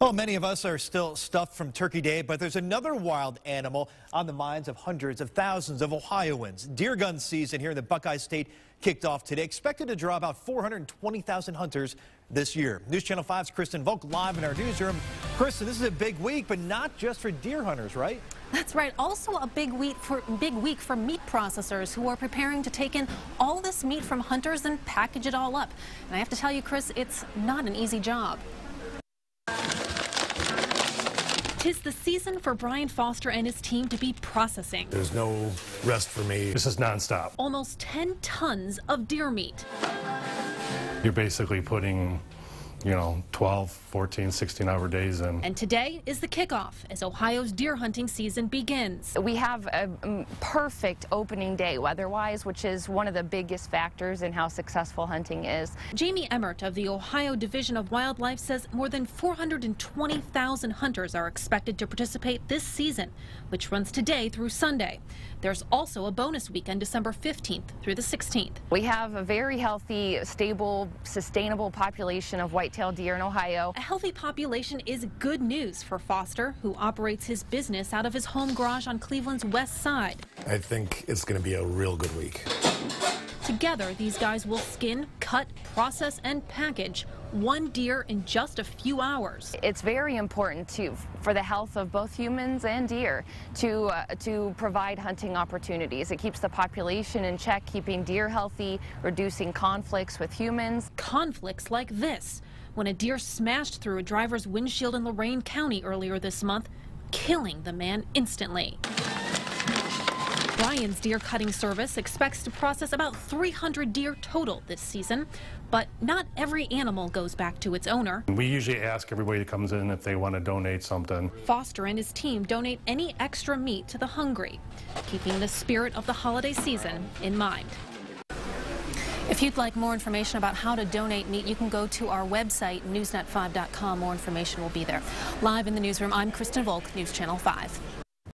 Well, many of us are still stuffed from Turkey Day, but there's another wild animal on the minds of hundreds of thousands of Ohioans. Deer gun season here in the Buckeye State kicked off today, expected to draw about 420,000 hunters this year. News Channel 5's Kristen Volk live in our newsroom. Kristen, this is a big week, but not just for deer hunters, right? That's right. Also a big week for big week for meat processors who are preparing to take in all this meat from hunters and package it all up. And I have to tell you, Chris, it's not an easy job. Tis the season for Brian Foster and his team to be processing. There's no rest for me. This is nonstop. Almost 10 tons of deer meat. You're basically putting you know, 12, 14, 16 hour days in. And today is the kickoff as Ohio's deer hunting season begins. We have a mm, perfect opening day weather-wise, which is one of the biggest factors in how successful hunting is. Jamie Emmert of the Ohio Division of Wildlife says more than 420,000 hunters are expected to participate this season, which runs today through Sunday. There's also a bonus weekend December 15th through the 16th. We have a very healthy, stable, sustainable population of white white-tailed deer in Ohio. A healthy population is good news for Foster, who operates his business out of his home garage on Cleveland's west side. I think it's going to be a real good week. Together, these guys will skin, cut, process, and package one deer in just a few hours. It's very important to, for the health of both humans and deer to, uh, to provide hunting opportunities. It keeps the population in check, keeping deer healthy, reducing conflicts with humans. Conflicts like this, when a deer smashed through a driver's windshield in Lorain County earlier this month, killing the man instantly. Brian's deer cutting service expects to process about 300 deer total this season, but not every animal goes back to its owner. We usually ask everybody that comes in if they want to donate something. Foster and his team donate any extra meat to the hungry, keeping the spirit of the holiday season in mind. If you'd like more information about how to donate meat, you can go to our website, newsnet5.com. More information will be there. Live in the newsroom, I'm Kristen Volk, News Channel 5.